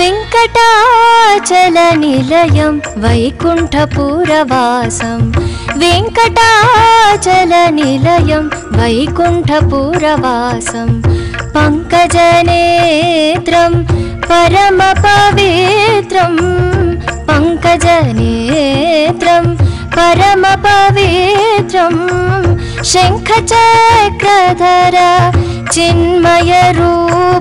वेङ्कटाचलनिलयं वैकुण्ठपुरवासं। वेङ्कटाचलनिलयं वैकुण्ठपुरवासं। पङ्कजनेत्रं परमपवित्रं। पङ्कजनेत्रं परमपवित्रं। शङ्खचक्रधर चिन्मयरूप